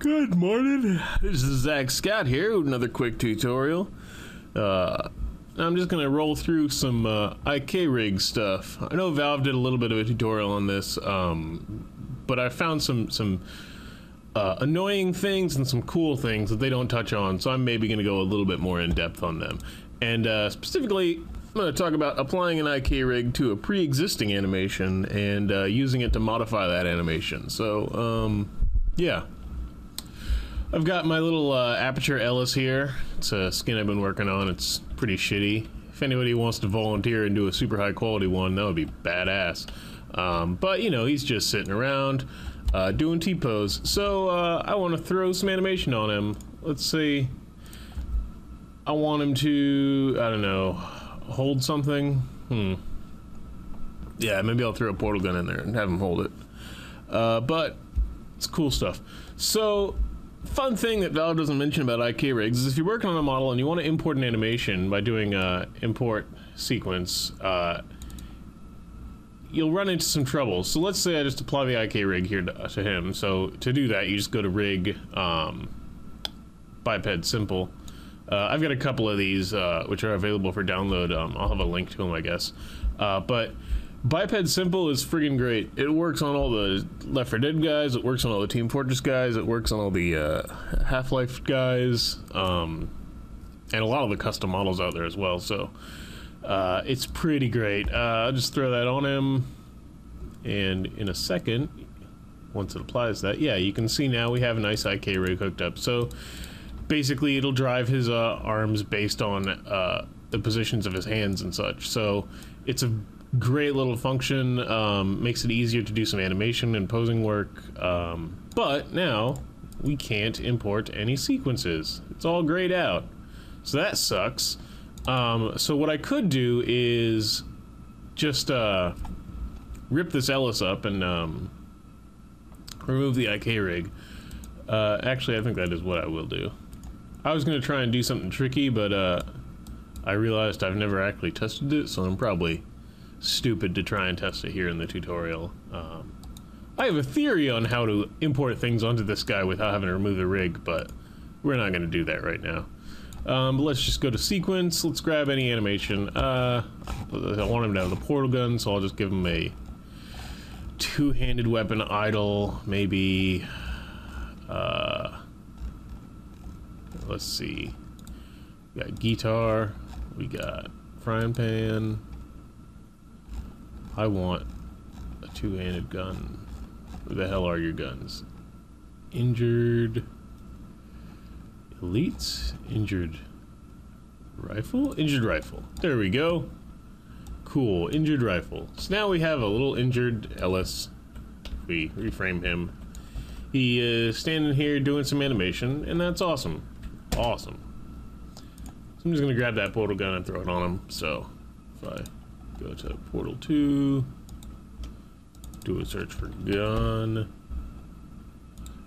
Good morning. This is Zach Scott here with another quick tutorial. Uh, I'm just gonna roll through some uh, IK rig stuff. I know Valve did a little bit of a tutorial on this, um, but I found some some uh, annoying things and some cool things that they don't touch on. So I'm maybe gonna go a little bit more in depth on them. And uh, specifically, I'm going to talk about applying an IK rig to a pre-existing animation and uh, using it to modify that animation. So, um, yeah. I've got my little uh, Aperture Ellis here. It's a skin I've been working on. It's pretty shitty. If anybody wants to volunteer and do a super high quality one, that would be badass. Um, but, you know, he's just sitting around uh, doing T-pose. So, uh, I want to throw some animation on him. Let's see. I want him to, I don't know, hold something. Hmm. Yeah, maybe I'll throw a portal gun in there and have him hold it. Uh, but it's cool stuff. So, fun thing that Valve doesn't mention about IK rigs is if you're working on a model and you want to import an animation by doing a import sequence, uh, you'll run into some trouble. So let's say I just apply the IK rig here to, to him. So to do that, you just go to rig, um, biped simple, uh, I've got a couple of these uh, which are available for download. Um, I'll have a link to them, I guess. Uh, but Biped Simple is friggin' great. It works on all the Left 4 Dead guys. It works on all the Team Fortress guys. It works on all the uh, Half Life guys, um, and a lot of the custom models out there as well. So uh, it's pretty great. Uh, I'll just throw that on him, and in a second, once it applies that, yeah, you can see now we have a nice IK rig hooked up. So basically it'll drive his uh, arms based on uh, the positions of his hands and such. So it's a great little function. Um, makes it easier to do some animation and posing work. Um, but now we can't import any sequences. It's all grayed out. So that sucks. Um, so what I could do is just uh, rip this Ellis up and um, remove the IK rig. Uh, actually, I think that is what I will do. I was going to try and do something tricky, but uh, I realized I've never actually tested it, so I'm probably stupid to try and test it here in the tutorial. Um, I have a theory on how to import things onto this guy without having to remove the rig, but we're not going to do that right now. Um, let's just go to sequence. Let's grab any animation. Uh, I want him to have the portal gun, so I'll just give him a two-handed weapon idle, maybe. Uh, let's see. We got guitar. We got frying pan. I want a two-handed gun. Where the hell are your guns? Injured. Elites? Injured rifle? Injured rifle. There we go. Cool. Injured rifle. So now we have a little injured Ellis. We reframe him. He is standing here doing some animation, and that's awesome. Awesome. So I'm just gonna grab that portal gun and throw it on him. So if I go to portal 2, do a search for gun,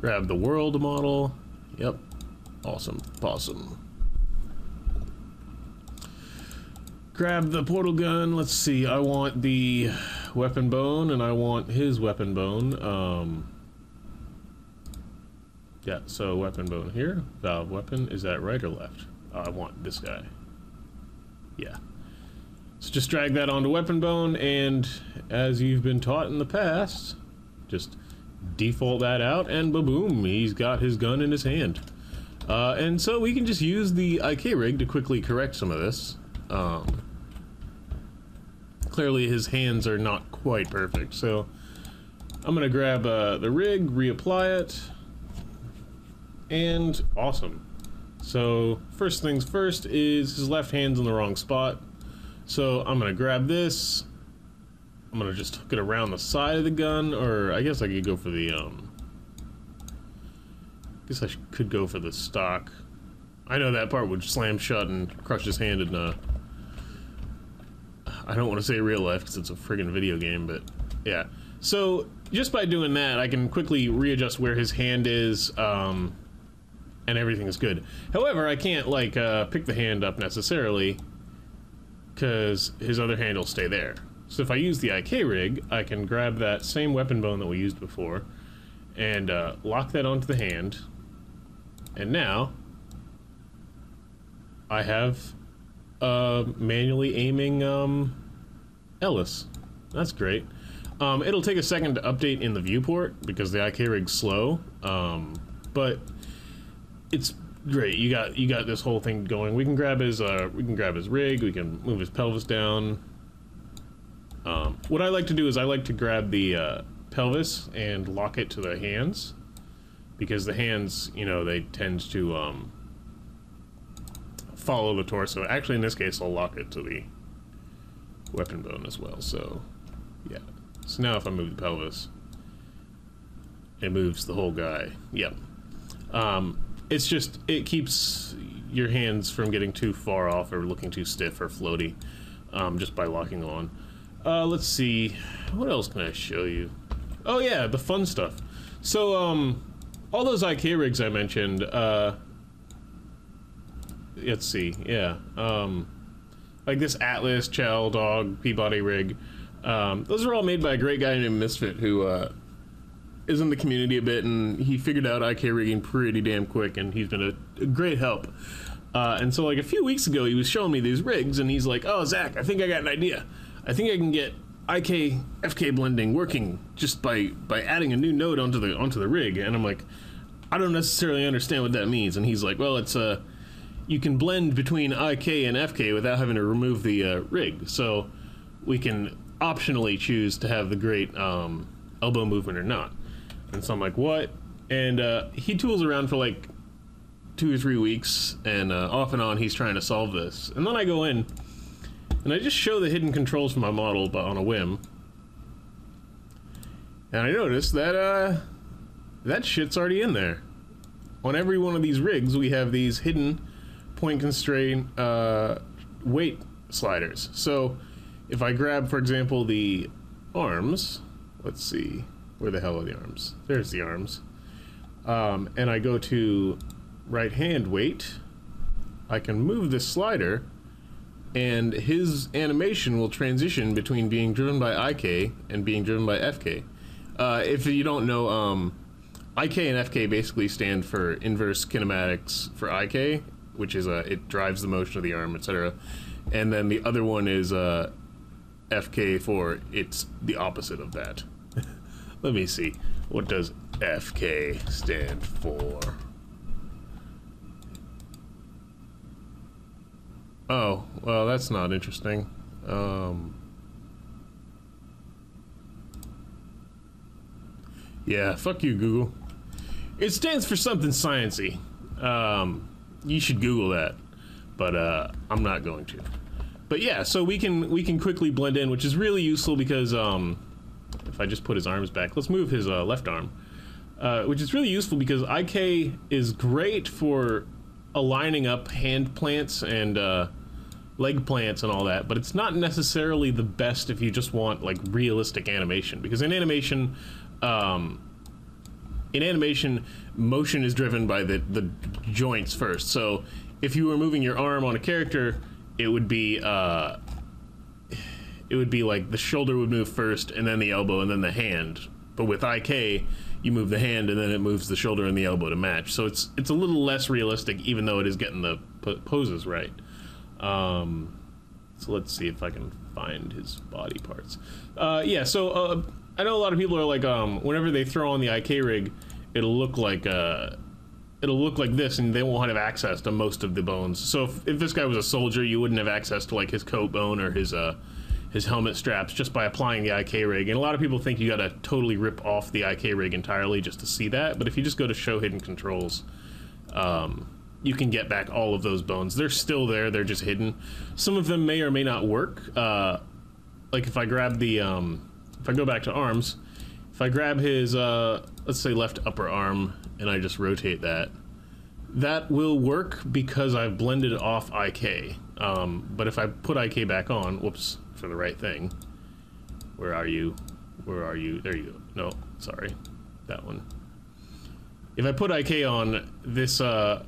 grab the world model. Yep. Awesome. Possum. Grab the portal gun. Let's see. I want the weapon bone and I want his weapon bone. Um, yeah, so weapon bone here. Valve weapon. Is that right or left? I want this guy. Yeah. So just drag that onto weapon bone, and as you've been taught in the past, just default that out, and ba-boom, he's got his gun in his hand. Uh, and so we can just use the IK rig to quickly correct some of this. Um, clearly his hands are not quite perfect, so I'm gonna grab uh, the rig, reapply it, and awesome. So first things first is his left hand's in the wrong spot. So I'm gonna grab this. I'm gonna just hook it around the side of the gun, or I guess I could go for the, um, I guess I could go for the stock. I know that part would slam shut and crush his hand in, uh, I don't want to say real life because it's a friggin' video game, but yeah. So just by doing that, I can quickly readjust where his hand is, um, and everything is good. However, I can't like uh, pick the hand up necessarily because his other hand will stay there. So if I use the IK rig, I can grab that same weapon bone that we used before and uh, lock that onto the hand. And now I have uh, manually aiming um, Ellis. That's great. Um, it'll take a second to update in the viewport because the IK rig's slow, um, but it's great. You got you got this whole thing going. We can grab his uh, we can grab his rig. We can move his pelvis down. Um, what I like to do is I like to grab the uh, pelvis and lock it to the hands because the hands, you know, they tend to um, follow the torso. Actually, in this case, I'll lock it to the weapon bone as well. So, yeah. So now if I move the pelvis, it moves the whole guy. Yep. Um, it's just, it keeps your hands from getting too far off or looking too stiff or floaty um, just by locking on. Uh, let's see. What else can I show you? Oh yeah, the fun stuff. So, um, all those IK rigs I mentioned, uh, let's see, yeah, um, like this Atlas, Chell, Dog, P-body rig, um, those are all made by a great guy named Misfit who, uh, is in the community a bit, and he figured out IK rigging pretty damn quick, and he's been a, a great help. Uh, and so, like a few weeks ago, he was showing me these rigs, and he's like, "Oh, Zach, I think I got an idea. I think I can get IK FK blending working just by by adding a new node onto the onto the rig." And I'm like, "I don't necessarily understand what that means." And he's like, "Well, it's uh, you can blend between IK and FK without having to remove the uh, rig, so we can optionally choose to have the great um, elbow movement or not." And so I'm like, what? And uh, he tools around for like two or three weeks, and uh, off and on he's trying to solve this. And then I go in, and I just show the hidden controls for my model, but on a whim. And I notice that uh, that shit's already in there. On every one of these rigs, we have these hidden point constraint uh, weight sliders. So if I grab, for example, the arms, let's see, where the hell are the arms? There's the arms. Um, and I go to right hand weight, I can move this slider, and his animation will transition between being driven by IK and being driven by FK. Uh, if you don't know, um, IK and FK basically stand for inverse kinematics for IK, which is uh, it drives the motion of the arm, etc. And then the other one is uh, FK for it's the opposite of that. Let me see. What does FK stand for? Oh, well, that's not interesting. Um, yeah, fuck you, Google. It stands for something sciency. Um, you should Google that, but uh, I'm not going to. But yeah, so we can we can quickly blend in, which is really useful because um, if I just put his arms back, let's move his uh, left arm, uh, which is really useful because IK is great for aligning up hand plants and uh, leg plants and all that, but it's not necessarily the best if you just want like realistic animation. Because in animation, um, in animation, motion is driven by the the joints first. So if you were moving your arm on a character, it would be uh, it would be like the shoulder would move first, and then the elbow, and then the hand. But with IK, you move the hand, and then it moves the shoulder and the elbow to match. So it's it's a little less realistic, even though it is getting the poses right. Um, so let's see if I can find his body parts. Uh, yeah, so uh, I know a lot of people are like, um, whenever they throw on the IK rig, it'll look like uh, it'll look like this, and they won't have access to most of the bones. So if, if this guy was a soldier, you wouldn't have access to like his coat bone or his uh, his helmet straps just by applying the IK rig. And a lot of people think you got to totally rip off the IK rig entirely just to see that. But if you just go to show hidden controls, um, you can get back all of those bones. They're still there. They're just hidden. Some of them may or may not work. Uh, like if I grab the, um, if I go back to arms, if I grab his, uh, let's say left upper arm, and I just rotate that, that will work because I've blended off IK. Um, but if I put IK back on, whoops, for the right thing. Where are you? Where are you? There you go. No, sorry. That one. If I put IK on, this uh,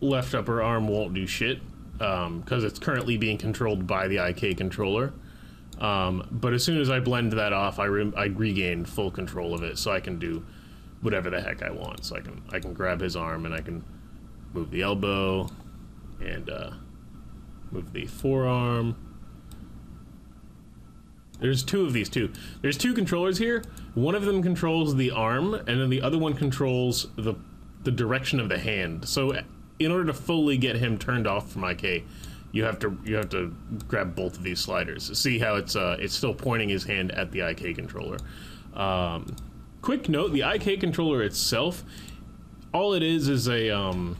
left upper arm won't do shit because um, it's currently being controlled by the IK controller. Um, but as soon as I blend that off, I, re I regain full control of it, so I can do whatever the heck I want. So I can I can grab his arm and I can move the elbow, and uh, move the forearm. There's two of these too. There's two controllers here. One of them controls the arm, and then the other one controls the the direction of the hand. So, in order to fully get him turned off from IK, you have to you have to grab both of these sliders. See how it's uh, it's still pointing his hand at the IK controller. Um, quick note: the IK controller itself, all it is is a um,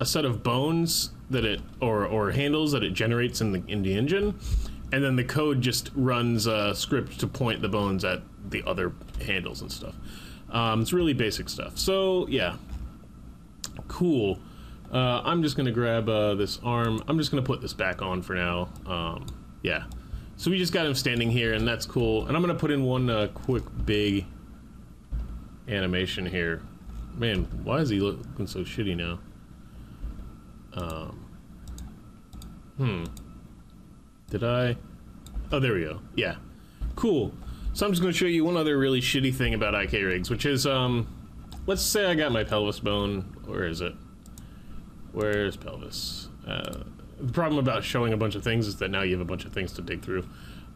a set of bones that it or or handles that it generates in the in the engine, and then the code just runs a script to point the bones at the other handles and stuff. Um, it's really basic stuff. So yeah, cool. Uh, I'm just gonna grab uh, this arm. I'm just gonna put this back on for now. Um, yeah. So we just got him standing here, and that's cool. And I'm gonna put in one uh, quick big animation here. Man, why is he looking so shitty now? Um, hmm. Did I? Oh, there we go. Yeah. Cool. So I'm just going to show you one other really shitty thing about IK rigs, which is, um, let's say I got my pelvis bone. Where is it? Where's pelvis? Uh, the problem about showing a bunch of things is that now you have a bunch of things to dig through.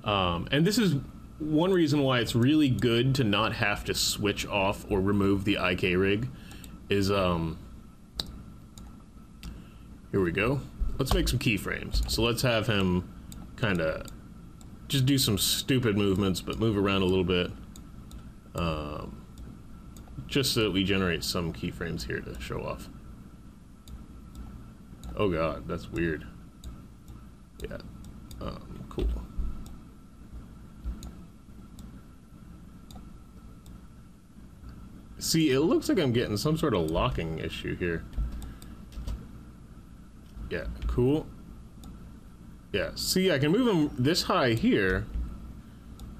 Um, and this is one reason why it's really good to not have to switch off or remove the IK rig is, um, here we go. Let's make some keyframes. So let's have him kind of just do some stupid movements, but move around a little bit. Um, just so that we generate some keyframes here to show off. Oh god, that's weird. Yeah, um, cool. See, it looks like I'm getting some sort of locking issue here. Yeah, cool. Yeah, see, I can move him this high here,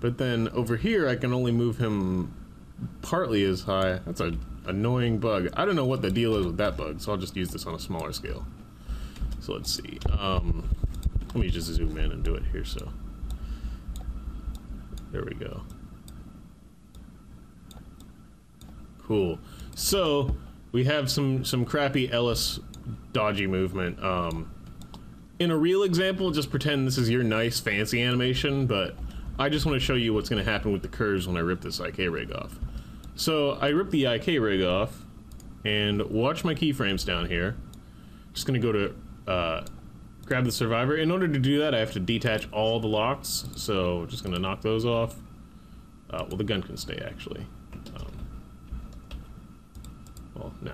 but then over here I can only move him partly as high. That's a annoying bug. I don't know what the deal is with that bug, so I'll just use this on a smaller scale. So let's see. Um, let me just zoom in and do it here. So there we go. Cool. So we have some some crappy Ellis dodgy movement. Um, in a real example, just pretend this is your nice, fancy animation, but I just want to show you what's going to happen with the curves when I rip this IK rig off. So I rip the IK rig off, and watch my keyframes down here. Just going to go to uh, grab the survivor. In order to do that, I have to detach all the locks, so just going to knock those off. Uh, well, the gun can stay, actually. Um, well, no.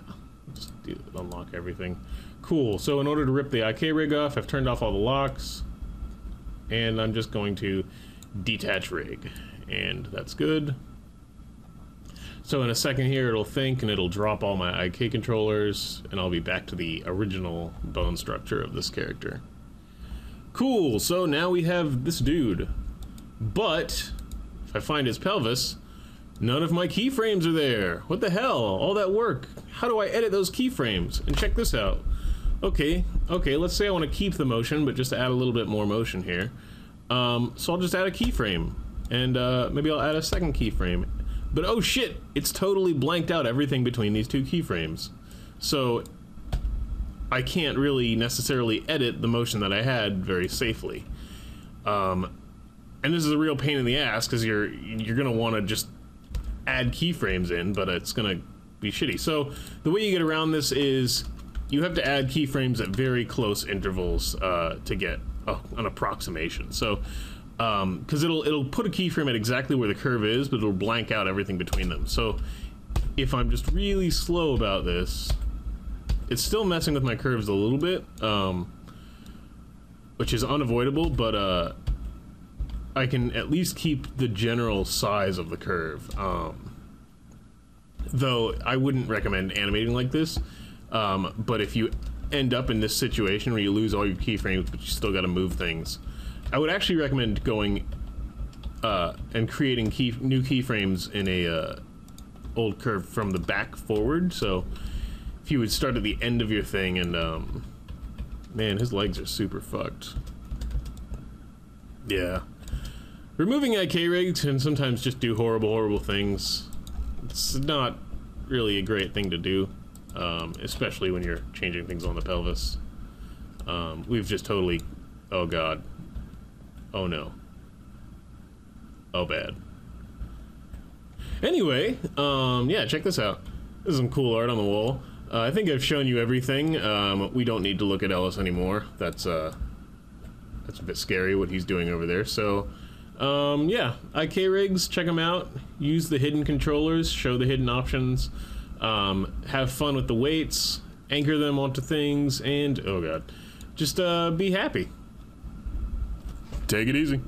Just do, unlock everything. Cool, so in order to rip the IK rig off, I've turned off all the locks, and I'm just going to detach rig, and that's good. So in a second here, it'll think and it'll drop all my IK controllers, and I'll be back to the original bone structure of this character. Cool, so now we have this dude. But, if I find his pelvis, none of my keyframes are there. What the hell? All that work. How do I edit those keyframes? And check this out. Okay, okay, let's say I want to keep the motion, but just add a little bit more motion here. Um, so I'll just add a keyframe, and uh, maybe I'll add a second keyframe. But oh shit, it's totally blanked out everything between these two keyframes. So I can't really necessarily edit the motion that I had very safely. Um, and this is a real pain in the ass because you're you're gonna want to just add keyframes in, but it's gonna be shitty. So the way you get around this is you have to add keyframes at very close intervals uh, to get an approximation. So, because um, it'll it'll put a keyframe at exactly where the curve is, but it'll blank out everything between them. So, if I'm just really slow about this, it's still messing with my curves a little bit, um, which is unavoidable. But uh, I can at least keep the general size of the curve. Um, though I wouldn't recommend animating like this um, but if you end up in this situation where you lose all your keyframes, but you still got to move things, I would actually recommend going uh, and creating key, new keyframes in a uh, old curve from the back forward. So if you would start at the end of your thing and um, man, his legs are super fucked. Yeah. Removing IK rigs can sometimes just do horrible, horrible things. It's not really a great thing to do. Um, especially when you're changing things on the pelvis. Um, we've just totally, oh god, oh no, oh bad. Anyway, um, yeah, check this out. This is some cool art on the wall. Uh, I think I've shown you everything. Um, we don't need to look at Ellis anymore. That's uh, that's a bit scary what he's doing over there. So, um, yeah, IK rigs, check them out. Use the hidden controllers, show the hidden options. Um, have fun with the weights, anchor them onto things, and oh god, just uh, be happy. Take it easy.